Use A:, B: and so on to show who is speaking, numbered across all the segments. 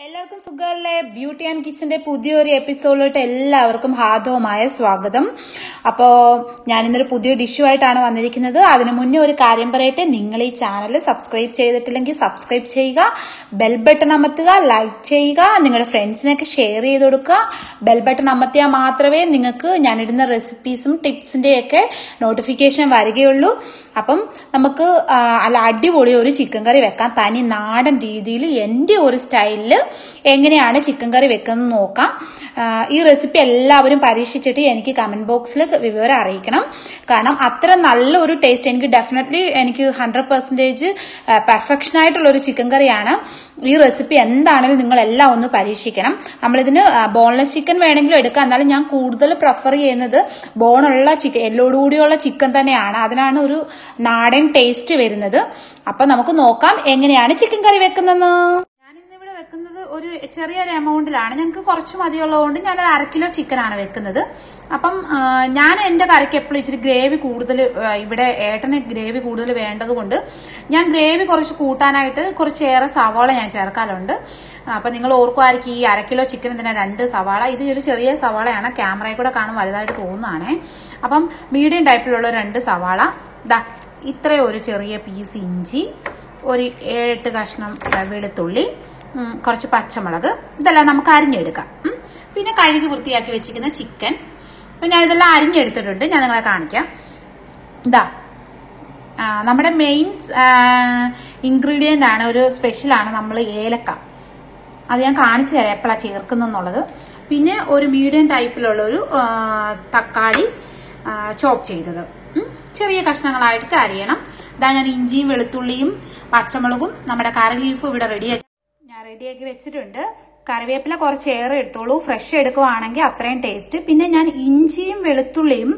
A: എല്ലാവർക്കും സുഖമല്ലേ? Beauty and കിച്ചന്റെ പുതിയൊരു എപ്പിസോഡിലോട്ട് എല്ലാവർക്കും ഹാർദവുമായ സ്വാഗതം. അപ്പോ ഞാൻ ഇന്നൊരു പുതിയ ഡിഷുമായിട്ടാണ് വന്നിരിക്കുന്നത്. അതിനു മുന്നേ ഒരു കാര്യം പറയട്ടെ. നിങ്ങൾ ഈ ചാനൽ സബ്സ്ക്രൈബ് ചെയ്തിട്ടില്ലെങ്കിൽ സബ്സ്ക്രൈബ് ചെയ്യുക. ബെൽ ബട്ടൺ അമർത്തുക. ലൈക്ക് ചെയ്യുക. നിങ്ങളുടെ ഫ്രണ്ട്സിനൊക്കെ ഷെയർ ചെയ്ത് കൊടുക്കുക. ബെൽ ബട്ടൺ അമർത്തിയാൽ മാത്രമേ നിങ്ങൾക്ക് ഞാനിടുന്ന റെസിപ്പീസും ടിപ്സിന്റെയൊക്കെ നോട്ടിഫിക്കേഷൻ വരികയുള്ളൂ. അപ്പം നമുക്ക് അല്ല അടിപൊളി ഒരു ചിക്കൻ കറി വെക്കാം. തനി നാടൻ രീതിയിൽ എന്റെ ഒരു സ്റ്റൈലിൽ എങ്ങനെയാണ് ചിക്കൻ കറി വെക്കുന്നത് നോക്കാം. ഈ റെസിപ്പി എല്ലാവരും പരീക്ഷിച്ചിട്ട് എനിക്ക് കമന്റ് ബോക്സിൽ വിവരം അറിയിക്കണം. കാരണം അത്ര നല്ലൊരു ടേസ്റ്റ് എനിക്ക് ഡെഫിനറ്റ്ലി എനിക്ക് ഹൺഡ്രഡ് പെർസെന്റേജ് പെർഫെക്ഷൻ ആയിട്ടുള്ള ഒരു ചിക്കൻ കറിയാണ് ഈ റെസിപ്പി എന്താണെങ്കിലും നിങ്ങൾ എല്ലാം ഒന്ന് പരീക്ഷിക്കണം. നമ്മളിതിന് ബോൺലെസ് ചിക്കൻ വേണമെങ്കിലും എടുക്കാം. എന്നാലും ഞാൻ കൂടുതൽ പ്രിഫർ ചെയ്യുന്നത് ബോണുള്ള ചിക്കൻ എല്ലോടുകൂടിയുള്ള ചിക്കൻ തന്നെയാണ്. അതിനാണ് ഒരു നാടൻ ടേസ്റ്റ് വരുന്നത്. അപ്പൊ നമുക്ക് നോക്കാം എങ്ങനെയാണ് ചിക്കൻ കറി ഇന്നിവിടെ വെക്കുന്നത് ഒരു ചെറിയൊരു എമൗണ്ടിലാണ്. ഞങ്ങൾക്ക് കുറച്ച് മതിയുള്ളതുകൊണ്ട് ഞാൻ അര കിലോ ചിക്കൻ ആണ് വെക്കുന്നത്. അപ്പം ഞാൻ എന്റെ കറിക്ക് എപ്പോഴും ഇച്ചിരി ഗ്രേവി കൂടുതൽ ഇവിടെ ഏട്ടന് ഗ്രേവി കൂടുതൽ വേണ്ടതുകൊണ്ട് ഞാൻ ഗ്രേവി കുറച്ച് കൂട്ടാനായിട്ട് കുറച്ചേറെ സവാള ഞാൻ ചേർക്കാറുണ്ട്. അപ്പം നിങ്ങൾ ഓർക്കുമായിരിക്കും ഈ അര കിലോ ചിക്കൻ തന്നെ രണ്ട് സവാള? ഇത് ഒരു ചെറിയ സവാളയാണ്. ക്യാമറയിൽ കൂടെ കാണുമ്പോൾ വലുതായിട്ട് തോന്നുന്നതാണേ. അപ്പം മീഡിയം ടൈപ്പിലുള്ള രണ്ട് സവാള. ദാ ഇത്രയും ഒരു ചെറിയ പീസ് ഇഞ്ചി ഒരു ഏഴെട്ട് കഷ്ണം വെളുത്തുള്ളി കുറച്ച് പച്ചമുളക്. ഇതെല്ലാം നമുക്ക് അരിഞ്ഞെടുക്കാം. പിന്നെ കഴുകി വൃത്തിയാക്കി വെച്ചിരിക്കുന്ന ചിക്കൻ അപ്പം ഞാൻ ഇതെല്ലാം അരിഞ്ഞെടുത്തിട്ടുണ്ട്. ഞാൻ നിങ്ങളെ കാണിക്കാം. ഇതാ. നമ്മുടെ മെയിൻ ഇൻഗ്രീഡിയന്റ് ആണ്. ഒരു സ്പെഷ്യലാണ് നമ്മൾ ഏലക്ക. അത് ഞാൻ കാണിച്ചു തരാം എപ്പോഴാണ് ചേർക്കുന്നെന്നുള്ളത് പിന്നെ ഒരു മീഡിയം ടൈപ്പിലുള്ളൊരു തക്കാളി ചോപ്പ് ചെയ്തത്. ചെറിയ കഷ്ണങ്ങളായിട്ട് അരിയണം. ഇതാ ഞാൻ ഇഞ്ചിയും വെളുത്തുള്ളിയും പച്ചമുളകും നമ്മുടെ കറി ലീഫും ഇവിടെ റെഡിയാക്കി റെഡിയാക്കി വെച്ചിട്ടുണ്ട്. കറിവേപ്പില കുറച്ച് ഏറെ എടുത്തോളൂ. ഫ്രഷ് എടുക്കുവാണെങ്കിൽ അത്രയും ടേസ്റ്റ്. പിന്നെ ഞാൻ ഇഞ്ചിയും വെളുത്തുള്ളിയും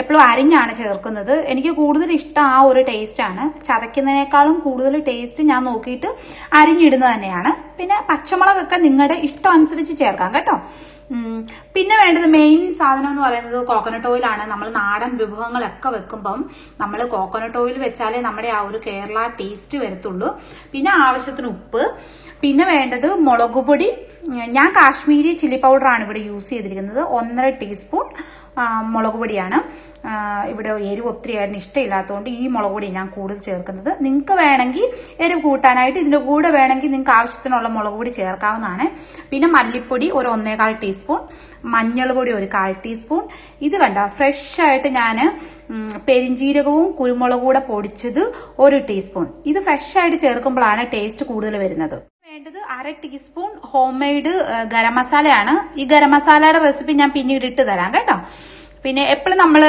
A: എപ്പോഴും അരിഞ്ഞാണ് ചേർക്കുന്നത്. എനിക്ക് കൂടുതൽ ഇഷ്ടം ആ ഒരു ടേസ്റ്റ് ആണ്. ചതയ്ക്കുന്നതിനേക്കാളും കൂടുതൽ ടേസ്റ്റ് ഞാൻ നോക്കിയിട്ട് അരിഞ്ഞിടുന്നത് തന്നെയാണ്. പിന്നെ പച്ചമുളകൊക്കെ നിങ്ങളുടെ ഇഷ്ടം അനുസരിച്ച് ചേർക്കാം കേട്ടോ. പിന്നെ വേണ്ടത് മെയിൻ സാധനം എന്ന് പറയുന്നത് കോക്കനട്ട് ഓയിലാണ് നമ്മൾ നാടൻ വിഭവങ്ങളൊക്കെ വെക്കുമ്പം നമ്മൾ കോക്കനട്ട് ഓയിൽ വെച്ചാലേ നമ്മുടെ ആ ഒരു കേരള ടേസ്റ്റ് വരത്തുള്ളൂ. പിന്നെ ആവശ്യത്തിന് ഉപ്പ്. പിന്നെ വേണ്ടത് മുളക് പൊടി. ഞാൻ കാശ്മീരി ചില്ലി പൗഡറാണ് ഇവിടെ യൂസ് ചെയ്തിരിക്കുന്നത്. ഒന്നര ടീസ്പൂൺ മുളക് പൊടിയാണ്. ഇവിടെ എരിവ് ഒത്തിരി ആയിരുന്നു ഇഷ്ടമില്ലാത്തതുകൊണ്ട് ഈ മുളക് പൊടി ഞാൻ കൂടുതൽ ചേർക്കുന്നത്. നിങ്ങൾക്ക് വേണമെങ്കിൽ എരിവ് കൂട്ടാനായിട്ട് ഇതിന്റെ കൂടെ വേണമെങ്കിൽ നിങ്ങൾക്ക് ആവശ്യത്തിനുള്ള മുളക് പൊടി ചേർക്കാവുന്നതാണ്. പിന്നെ മല്ലിപ്പൊടി ഒരു ഒന്നേകാൽ ടീസ്പൂൺ മഞ്ഞൾ പൊടി ഒരു കാൽ ടീസ്പൂൺ. ഇത് കണ്ട ഫ്രഷ് ആയിട്ട് ഞാൻ പെരിഞ്ചീരകവും കുരുമുളകും കൂടെ പൊടിച്ചത് ഒരു ടീസ്പൂൺ. ഇത് ഫ്രഷ് ആയിട്ട് ചേർക്കുമ്പോഴാണ് ടേസ്റ്റ് കൂടുതൽ വരുന്നത്. വേണ്ടത് അര ടീസ്പൂൺ ഹോം മെയ്ഡ് ഗരം മസാലയാണ്. ഈ ഗരം മസാലയുടെ റെസിപ്പി ഞാൻ പിന്നീട് ഇട്ട് തരാം കേട്ടോ. പിന്നെ എപ്പോഴും നമ്മൾ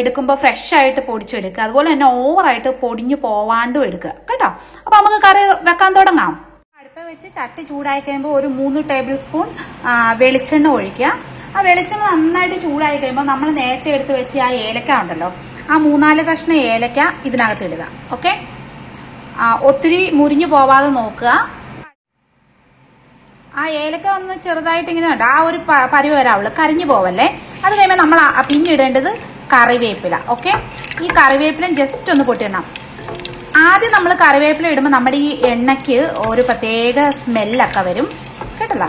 A: എടുക്കുമ്പോൾ ഫ്രഷ് ആയിട്ട് പൊടിച്ചെടുക്കുക. അതുപോലെ തന്നെ ഓവറായിട്ട് പൊടിഞ്ഞു പോവാണ്ടും എടുക്കുക കേട്ടോ. അപ്പൊ നമുക്ക് കറി വെക്കാൻ തുടങ്ങാം. അടുപ്പ വെച്ച് ചട്ടി ചൂടായി കഴിയുമ്പോൾ ഒരു മൂന്ന് ടേബിൾ സ്പൂൺ വെളിച്ചെണ്ണ ഒഴിക്കുക. ആ വെളിച്ചെണ്ണ നന്നായിട്ട് ചൂടായി കഴിയുമ്പോൾ നമ്മൾ നേരത്തെ എടുത്ത് വെച്ച് ആ ഏലക്ക ഉണ്ടല്ലോ ആ മൂന്നാൽ കഷ്ണം ഏലക്ക ഇതിനകത്ത് ഇടുക. ഓക്കെ ഒത്തിരി മുറിഞ്ഞു പോവാതെ നോക്കുക. ആ ഏലക്ക ഒന്ന് ചെറുതായിട്ട് ഇങ്ങനെ ഉണ്ട് ആ ഒരു പരിവ് വരാവുള്ളൂ കരിഞ്ഞു പോവല്ലേ? അത് കഴിയുമ്പോൾ നമ്മൾ പിന്നിടേണ്ടത് കറിവേപ്പില ഓക്കെ ഈ കറിവേപ്പില ജസ്റ്റ് ഒന്ന് പൊട്ടിയിടണം. ആദ്യം നമ്മൾ കറിവേപ്പില ഇടുമ്പോൾ നമ്മുടെ ഈ എണ്ണയ്ക്ക് ഒരു പ്രത്യേക സ്മെല്ലൊക്കെ വരും കേട്ടല്ലോ?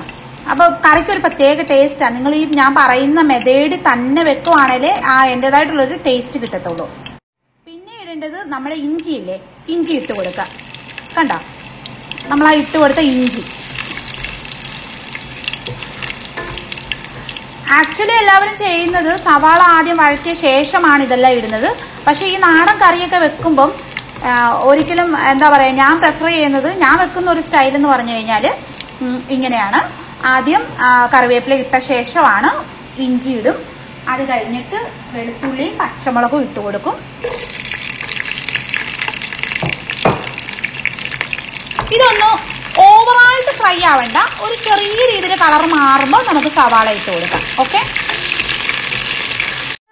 A: അപ്പോൾ കറിക്ക് ഒരു പ്രത്യേക ടേസ്റ്റാണ് നിങ്ങൾ ഈ ഞാൻ പറയുന്ന മെതേഡ് തന്നെ വെക്കുവാണേലേ ആ എന്റെതായിട്ടുള്ളൊരു ടേസ്റ്റ് കിട്ടത്തുള്ളൂ. പിന്നെ ഇടേണ്ടത് നമ്മുടെ ഇഞ്ചിയില്ലേ? ഇഞ്ചി ഇട്ട് കൊടുക്കുക. കണ്ടോ? നമ്മൾ ആ ഇട്ട് കൊടുത്ത ഇഞ്ചി. ആക്ച്വലി എല്ലാവരും ചെയ്യുന്നത് സവാള ആദ്യം വഴറ്റിയ ശേഷമാണ് ഇതെല്ലാം ഇടുന്നത്. പക്ഷേ ഈ നാടൻ കറിയൊക്കെ വെക്കുമ്പം ഒരിക്കലും എന്താ പറയുക ഞാൻ പ്രിഫർ ചെയ്യുന്നത് ഞാൻ വെക്കുന്ന ഒരു സ്റ്റൈൽ എന്ന് പറഞ്ഞു കഴിഞ്ഞാൽ ഇങ്ങനെയാണ്. ആദ്യം കറിവേപ്പില ഇട്ട ശേഷമാണ് ഇഞ്ചി ഇടും. അത് കഴിഞ്ഞിട്ട് വെളുത്തുള്ളിയും പച്ചമുളകും ഇട്ട് കൊടുക്കും. ഇതൊന്ന് ഫ്രൈ ആവണ്ട. ഒരു ചെറിയ രീതിയിൽ കളർ മാറുമ്പോൾ നമുക്ക് സവാള ഇട്ട് കൊടുക്കാം. ഓക്കെ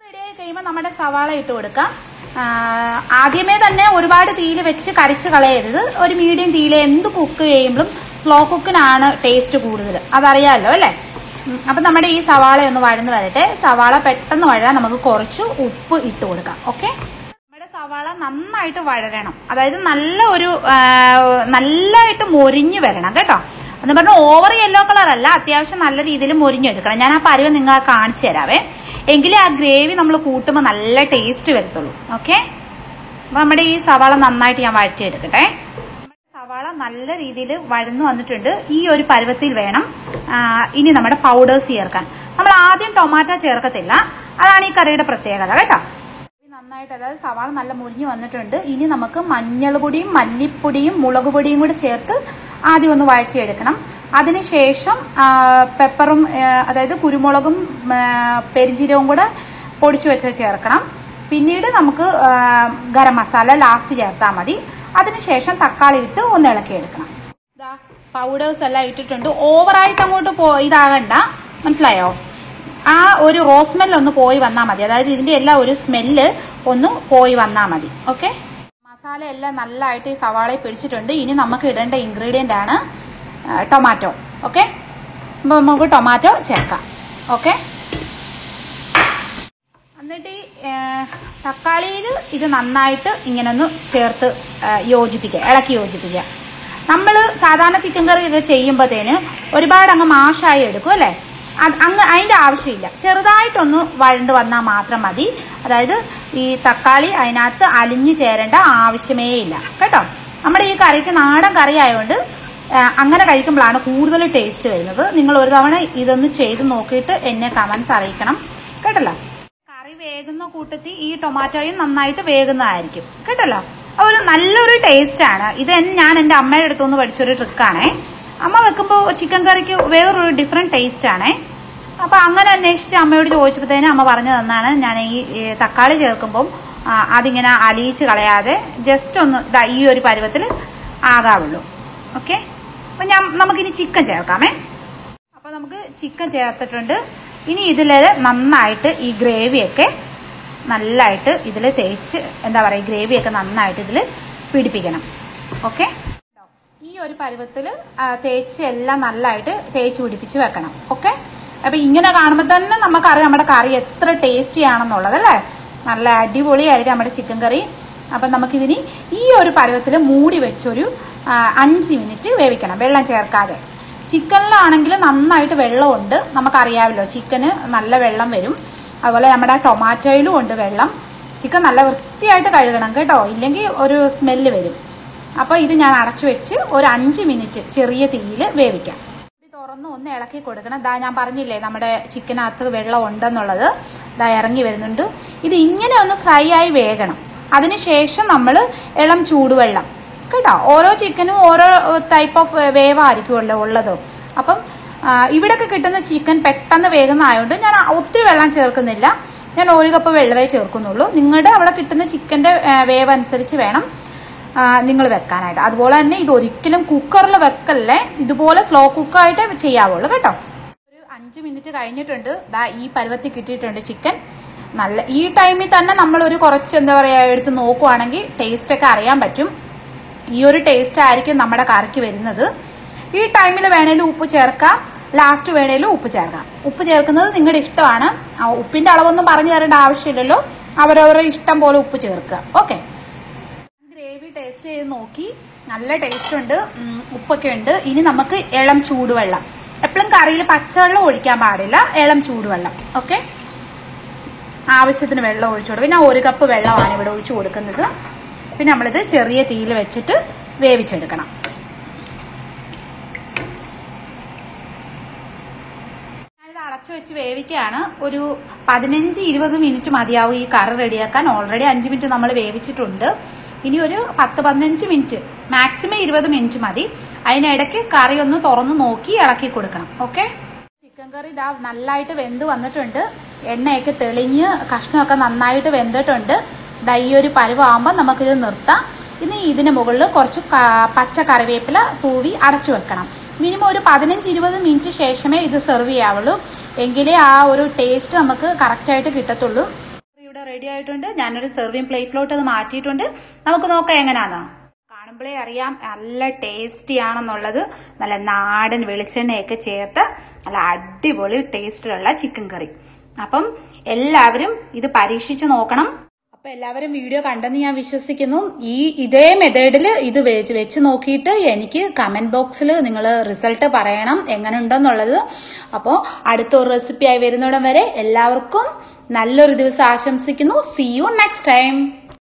A: റെഡി ആയി കഴിയുമ്പോൾ നമ്മുടെ സവാള ഇട്ട് കൊടുക്കാം. ആദ്യമേ തന്നെ ഒരുപാട് തീയിൽ വെച്ച് കരിച്ച് കളയരുത്. ഒരു മീഡിയം തീയിൽ എന്ത് കുക്ക് ചെയ്യുമ്പോഴും സ്ലോ കുക്കിനാണ് ടേസ്റ്റ് കൂടുതൽ. അതറിയാമല്ലോ അല്ലേ? അപ്പം നമ്മുടെ ഈ സവാള ഒന്ന് വഴന്ന് വരട്ടെ. സവാള പെട്ടെന്ന് വഴരാൻ നമുക്ക് കുറച്ച് ഉപ്പ് ഇട്ട് കൊടുക്കാം. ഓക്കെ നമ്മുടെ സവാള നന്നായിട്ട് വഴരണം അതായത് നല്ല ഒരു നല്ലതായിട്ട് മൊരിഞ്ഞ് വരണം കേട്ടോ. എന്ന് പറഞ്ഞ ഓവർ യെല്ലോ കളർ അല്ല അത്യാവശ്യം നല്ല രീതിയിൽ മുരിഞ്ഞെടുക്കണം. ഞാൻ ആ പരുവ നിങ്ങൾ കാണിച്ചു തരാവേ. എങ്കിലേ ആ ഗ്രേവി നമ്മൾ കൂട്ടുമ്പോൾ നല്ല ടേസ്റ്റ് വരത്തുള്ളൂ. ഓക്കെ നമ്മുടെ ഈ സവാള നന്നായിട്ട് ഞാൻ വഴറ്റിയെടുക്കട്ടെ. സവാള നല്ല രീതിയിൽ വഴന്നു വന്നിട്ടുണ്ട്. ഈ ഒരു പരുവത്തിൽ വേണം ഇനി നമ്മുടെ പൗഡേഴ്സ് ചേർക്കാൻ. നമ്മൾ ആദ്യം ടൊമാറ്റോ ചേർക്കത്തില്ല. അതാണ് ഈ കറിയുടെ പ്രത്യേകത കേട്ടോ. നന്നായിട്ട് അതായത് സവാള നല്ല മുരിഞ്ഞു വന്നിട്ടുണ്ട്. ഇനി നമുക്ക് മഞ്ഞൾ പൊടിയും മല്ലിപ്പൊടിയും മുളക് പൊടിയും കൂടി ചേർത്ത് ആദ്യം ഒന്ന് വഴറ്റിയെടുക്കണം. അതിനുശേഷം പെപ്പറും അതായത് കുരുമുളകും പെരിഞ്ചീരവും കൂടെ പൊടിച്ചു വെച്ച് ചേർക്കണം. പിന്നീട് നമുക്ക് ഗരം മസാല ലാസ്റ്റ് ചേർത്താൽ മതി. അതിനുശേഷം തക്കാളി ഇട്ട് ഒന്ന് ഇളക്കിയെടുക്കണം. ഇതാ പൗഡേഴ്സ് എല്ലാം ഇട്ടിട്ടുണ്ട്. ഓവറായിട്ട് അങ്ങോട്ട് പോ ഇതാകണ്ട. മനസ്സിലായോ? ആ ഒരു റോസ്മെല്ലൊന്ന് പോയി വന്നാൽ മതി. അതായത് ഇതിന്റെ എല്ലാം ഒരു സ്മെല്ല് ഒന്ന് പോയി വന്നാൽ മതി. ഓക്കെ? മസാല എല്ലാം നല്ലതായിട്ട് ഈ സവാളയിൽ പിടിച്ചിട്ടുണ്ട്. ഇനി നമുക്ക് ഇടേണ്ട ഇൻഗ്രീഡിയന്റ് ആണ് ടൊമാറ്റോ ഓക്കെ? അപ്പോൾ നമുക്ക് ടൊമാറ്റോ ചേർക്കാം. ഓക്കെ? എന്നിട്ട് ഈ തക്കാളിയിൽ ഇത് നന്നായിട്ട് ഇങ്ങനെ ഒന്ന് ചേർത്ത് യോജിപ്പിക്കുക. ഇളക്കി യോജിപ്പിക്കുക. നമ്മൾ സാധാരണ ചിക്കൻ കറി ഇത് ചെയ്യുമ്പോഴത്തേന് ഒരുപാട് അങ്ങ് മാഷായി എടുക്കും അല്ലേ? അങ്ങ് അതിന്റെ ആവശ്യമില്ല. ചെറുതായിട്ടൊന്ന് വഴണ്ട് വന്നാൽ മാത്രം മതി. അതായത് ഈ തക്കാളി അതിനകത്ത് അലിഞ്ഞു ചേരേണ്ട ആവശ്യമേ ഇല്ല. കേട്ടോ? നമ്മുടെ ഈ കറിക്ക് നാടൻ കറി ആയതുകൊണ്ട് അങ്ങനെ കഴിക്കുമ്പോഴാണ് കൂടുതൽ ടേസ്റ്റ് വരുന്നത്. നിങ്ങൾ ഒരു തവണ ഇതൊന്ന് ചെയ്ത് നോക്കിയിട്ട് എന്നെ കമൻസ് അറിയിക്കണം. കേട്ടല്ലോ? കറി വേകുന്ന കൂട്ടത്തിൽ ഈ ടൊമാറ്റോയും നന്നായിട്ട് വേകുന്നതായിരിക്കും. കേട്ടല്ലോ? ഒരു നല്ലൊരു ടേസ്റ്റാണ് ഇത് ഞാൻ എന്റെ അമ്മയുടെ അടുത്തുനിന്ന് പഠിച്ചൊരു ട്രിക്കാണേ അമ്മ വെക്കുമ്പോൾ ചിക്കൻ കറിക്ക് വേറൊരു ഡിഫറെന്റ് ടേസ്റ്റ് ആണേ. അപ്പോൾ അങ്ങനെ അന്വേഷിച്ച് അമ്മയോട് ചോദിച്ചപ്പോഴത്തേനും അമ്മ പറഞ്ഞു തന്നാണ് ഞാൻ ഈ തക്കാളി ചേർക്കുമ്പം അതിങ്ങനെ അലിയിച്ച് കളയാതെ ജസ്റ്റ് ഒന്ന് ഇതാ ഈ ഒരു പരുവത്തിൽ ആകാവുള്ളൂ. ഓക്കെ അപ്പം ഞാൻ നമുക്കിനി ചിക്കൻ ചേർക്കാമേ. അപ്പോൾ നമുക്ക് ചിക്കൻ ചേർത്തിട്ടുണ്ട്. ഇനി ഇതിൽ നന്നായിട്ട് ഈ ഗ്രേവിയൊക്കെ നല്ലതായിട്ട് ഇതിൽ തേച്ച് എന്താ പറയുക ഗ്രേവിയൊക്കെ നന്നായിട്ട് ഇതിൽ പിടിപ്പിക്കണം. ഓക്കെ ഒരു പരുവത്തിൽ തേച്ച് എല്ലാം നല്ലതായിട്ട് തേച്ച് പിടിപ്പിച്ച് വെക്കണം. ഓക്കെ? അപ്പം ഇങ്ങനെ കാണുമ്പോൾ തന്നെ നമുക്കറിയാം നമ്മുടെ കറി എത്ര ടേസ്റ്റി ആണെന്നുള്ളത് അല്ലേ? നല്ല അടിപൊളിയായിരിക്കും നമ്മുടെ ചിക്കൻ കറി. അപ്പം നമുക്കിതിനി ഈ ഒരു പരുവത്തിൽ മൂടി വെച്ചൊരു അഞ്ച് മിനിറ്റ് വേവിക്കണം വെള്ളം ചേർക്കാതെ. ചിക്കനിലാണെങ്കിൽ നന്നായിട്ട് വെള്ളമുണ്ട്. നമുക്കറിയാമല്ലോ ചിക്കന് നല്ല വെള്ളം വരും. അതുപോലെ നമ്മുടെ ടൊമാറ്റോയിലും ഉണ്ട് വെള്ളം. ചിക്കൻ നല്ല വൃത്തിയായിട്ട് കഴുകണം കേട്ടോ. ഇല്ലെങ്കിൽ ഒരു സ്മെല്ല് വരും. അപ്പോൾ ഇത് ഞാൻ അടച്ചു വെച്ച് ഒരു അഞ്ച് മിനിറ്റ് ചെറിയ തീയിൽ വേവിക്കാം. തുറന്ന് ഒന്ന് ഇളക്കി കൊടുക്കണം. ദാ ഞാൻ പറഞ്ഞില്ലേ നമ്മുടെ ചിക്കനകത്ത് വെള്ളം ഉണ്ടെന്നുള്ളത് ദാ ഇറങ്ങി വരുന്നുണ്ട്. ഇത് ഇങ്ങനെ ഒന്ന് ഫ്രൈ ആയി വേകണം. അതിനുശേഷം നമ്മൾ ഇളം ചൂടുവെള്ളം. കേട്ടോ? ഓരോ ചിക്കനും ഓരോ ടൈപ്പ് ഓഫ് വേവായിരിക്കുമല്ലോ ഉള്ളത്. അപ്പം ഇവിടെയൊക്കെ കിട്ടുന്ന ചിക്കൻ പെട്ടെന്ന് വേകുന്നതായതുകൊണ്ട് ഞാൻ ഒത്തിരി വെള്ളം ചേർക്കുന്നില്ല. ഞാൻ ഒരു കപ്പ് വെള്ളമേ ചേർക്കുന്നുള്ളൂ. നിങ്ങളുടെ അവിടെ കിട്ടുന്ന ചിക്കന്റെ വേവ് അനുസരിച്ച് വേണം. നിങ്ങൾ വെക്കാനായിട്ട്. അതുപോലെ തന്നെ ഇത് ഒരിക്കലും കുക്കറിൽ വെക്കല്ലേ ഇതുപോലെ സ്ലോ കുക്കായിട്ട് ചെയ്യാവുള്ളൂ കേട്ടോ. ഒരു അഞ്ച് മിനിറ്റ് കഴിഞ്ഞിട്ടുണ്ട്. ദാ ഈ പരുവത്തിൽ കിട്ടിയിട്ടുണ്ട് ചിക്കൻ നല്ല ഈ ടൈമിൽ തന്നെ നമ്മൾ ഒരു കുറച്ച് എന്താ പറയുക എടുത്ത് നോക്കുവാണെങ്കിൽ ടേസ്റ്റ് ഒക്കെ അറിയാൻ പറ്റും. ഈ ഒരു ടേസ്റ്റ് ആയിരിക്കും നമ്മുടെ കറിക്ക് വരുന്നത്. ഈ ടൈമിൽ വേണേലും ഉപ്പ് ചേർക്കാം. ലാസ്റ്റ് വേണേലും ഉപ്പ് ചേർക്കാം. ഉപ്പ് ചേർക്കുന്നത് നിങ്ങളുടെ ഇഷ്ടമാണ്. ഉപ്പിന്റെ അളവൊന്നും പറഞ്ഞു തരേണ്ട ആവശ്യമില്ലല്ലോ. അവരവരുടെ ഇഷ്ടം പോലെ ഉപ്പ് ചേർക്കുക. ഓക്കെ ടേസ്റ്റ് ചെയ്ത് നോക്കി. നല്ല ടേസ്റ്റ് ഉണ്ട്. ഉപ്പൊക്കെ ഉണ്ട്. ഇനി നമുക്ക് ഇളം ചൂടുവെള്ളം. എപ്പോഴും കറിയിൽ പച്ചവെള്ളം ഒഴിക്കാൻ പാടില്ല. ഇളം ചൂടുവെള്ളം. ഓക്കെ ആവശ്യത്തിന് വെള്ളം ഒഴിച്ചു കൊടുക്കുക ഞാൻ ഒരു കപ്പ് വെള്ളമാണ് ഇവിടെ ഒഴിച്ചു കൊടുക്കുന്നത്. പിന്നെ നമ്മളിത് ചെറിയ തീയിൽ വെച്ചിട്ട് വേവിച്ചെടുക്കണം. വെച്ച് വേവിക്കുകയാണ്. ഒരു പതിനഞ്ച് ഇരുപത് മിനിറ്റ് മതിയാവും ഈ കറി റെഡിയാക്കാൻ ഓൾറെഡി അഞ്ച് മിനിറ്റ് നമ്മൾ വേവിച്ചിട്ടുണ്ട്. ഇനി ഒരു പത്ത് പതിനഞ്ച് മിനിറ്റ് മാക്സിമം ഇരുപത് മിനിറ്റ് മതി. അതിനിടയ്ക്ക് കറി ഒന്ന് തുറന്ന് നോക്കി ഇളക്കി കൊടുക്കണം ഓക്കെ ചിക്കൻ കറി ഇതാ നല്ലതായിട്ട് വെന്ത് വന്നിട്ടുണ്ട്. എണ്ണയൊക്കെ തെളിഞ്ഞ് കഷ്ണമൊക്കെ നന്നായിട്ട് വെന്തിട്ടുണ്ട്. ദാ ഒരു പരുവാകുമ്പോൾ നമുക്കിത് നിർത്താം. ഇനി ഇതിന് മുകളിൽ കുറച്ച് പച്ച കറിവേപ്പില തൂവി അടച്ചു വെക്കണം. മിനിമം ഒരു പതിനഞ്ച് ഇരുപത് മിനിറ്റ് ശേഷമേ ഇത് സെർവ് ചെയ്യാവുള്ളൂ. എങ്കിലേ ആ ഒരു ടേസ്റ്റ് നമുക്ക് കറക്റ്റായിട്ട് കിട്ടത്തുള്ളൂ. റെഡി ആയിട്ടുണ്ട് ഞാനൊരു സെർവിങ് പ്ലേറ്റിലോട്ട് അത് മാറ്റിയിട്ടുണ്ട്. നമുക്ക് നോക്കാം എങ്ങനെയാണെന്ന് കാണുമ്പോഴേ അറിയാം നല്ല ടേസ്റ്റി ആണെന്നുള്ളത് നല്ല നാടൻ വെളിച്ചെണ്ണയൊക്കെ ചേർത്ത് നല്ല അടിപൊളി ടേസ്റ്റിലുള്ള ചിക്കൻ കറി അപ്പം എല്ലാവരും ഇത് പരീക്ഷിച്ച് നോക്കണം. അപ്പൊ എല്ലാവരും വീഡിയോ കണ്ടെന്ന് ഞാൻ വിശ്വസിക്കുന്നു. ഈ ഇതേ മെത്തേഡിൽ ഇത് വെച്ച് വെച്ച് നോക്കിയിട്ട് എനിക്ക് കമന്റ് ബോക്സിൽ നിങ്ങൾ റിസൾട്ട് പറയണം എങ്ങനെ ഉണ്ടെന്നുള്ളത് അപ്പോൾ അടുത്തൊരു റെസിപ്പിയായി വരുന്നിടം വരെ എല്ലാവർക്കും നല്ലൊരു ദിവസം ആശംസിക്കുന്നു. C you next time